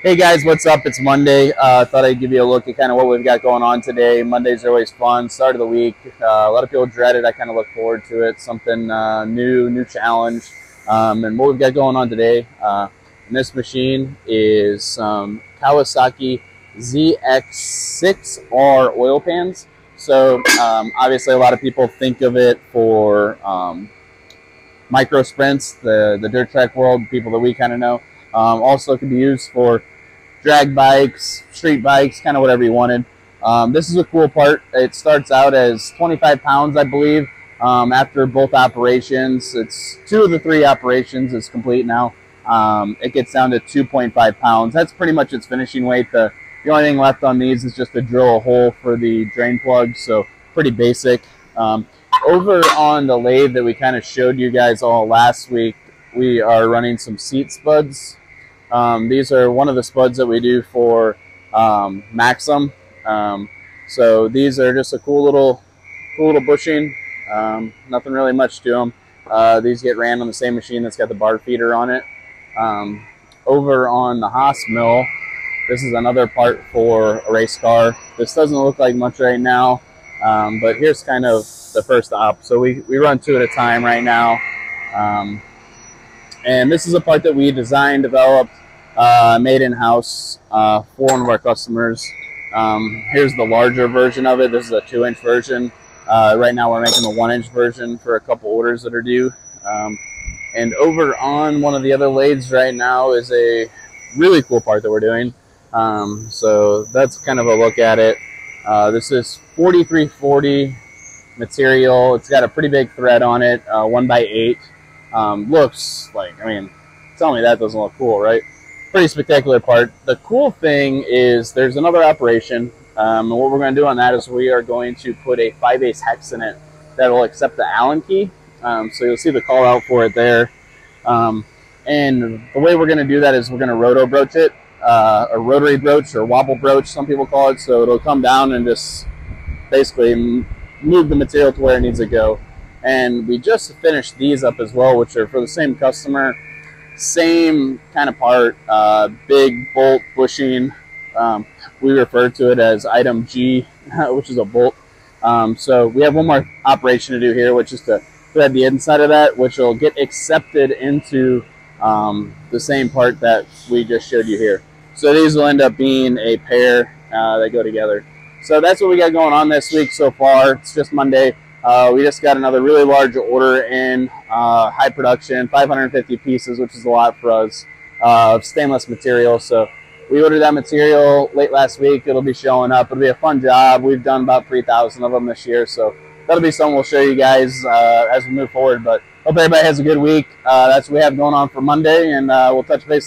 Hey guys, what's up? It's Monday. Uh, thought I'd give you a look at kind of what we've got going on today. Mondays are always fun. Start of the week. Uh, a lot of people dread it. I kind of look forward to it. Something uh, new, new challenge. Um, and what we've got going on today uh, in this machine is some Kawasaki ZX6R oil pans. So um, obviously a lot of people think of it for um, micro sprints, the, the dirt track world, people that we kind of know. Um, also can be used for drag bikes, street bikes, kind of whatever you wanted. Um, this is a cool part. It starts out as 25 pounds, I believe. Um, after both operations, it's two of the three operations is complete now. Um, it gets down to 2.5 pounds. That's pretty much its finishing weight. The, the only thing left on these is just to drill a hole for the drain plug. So pretty basic. Um, over on the lathe that we kind of showed you guys all last week, we are running some seat spuds um, these are one of the spuds that we do for um, Maxim. Um, so these are just a cool little, cool little bushing. Um, nothing really much to them. Uh, these get ran on the same machine that's got the bar feeder on it. Um, over on the Haas mill, this is another part for a race car. This doesn't look like much right now, um, but here's kind of the first op. So we, we run two at a time right now. And this is a part that we designed, developed, uh, made in-house uh, for one of our customers. Um, here's the larger version of it. This is a two-inch version. Uh, right now we're making the one-inch version for a couple orders that are due. Um, and over on one of the other lathes right now is a really cool part that we're doing. Um, so that's kind of a look at it. Uh, this is 4340 material. It's got a pretty big thread on it, uh, one by eight. Um, looks like, I mean, tell me that doesn't look cool, right? pretty spectacular part. The cool thing is there's another operation. Um, and what we're going to do on that is we are going to put a 5-ace hex in it that will accept the Allen key. Um, so you'll see the call out for it there. Um, and the way we're going to do that is we're going to roto broach it, uh, a rotary broach or wobble broach, some people call it. So it'll come down and just basically move the material to where it needs to go. And we just finished these up as well, which are for the same customer same kind of part, uh, big bolt bushing. Um, we refer to it as item G, which is a bolt. Um, so we have one more operation to do here, which is to thread the inside of that, which will get accepted into um, the same part that we just showed you here. So these will end up being a pair uh, that go together. So that's what we got going on this week so far. It's just Monday. Uh, we just got another really large order in uh, high production, 550 pieces, which is a lot for us, uh, of stainless material. So we ordered that material late last week. It'll be showing up. It'll be a fun job. We've done about 3,000 of them this year. So that'll be something we'll show you guys uh, as we move forward. But hope everybody has a good week. Uh, that's what we have going on for Monday, and uh, we'll touch base later.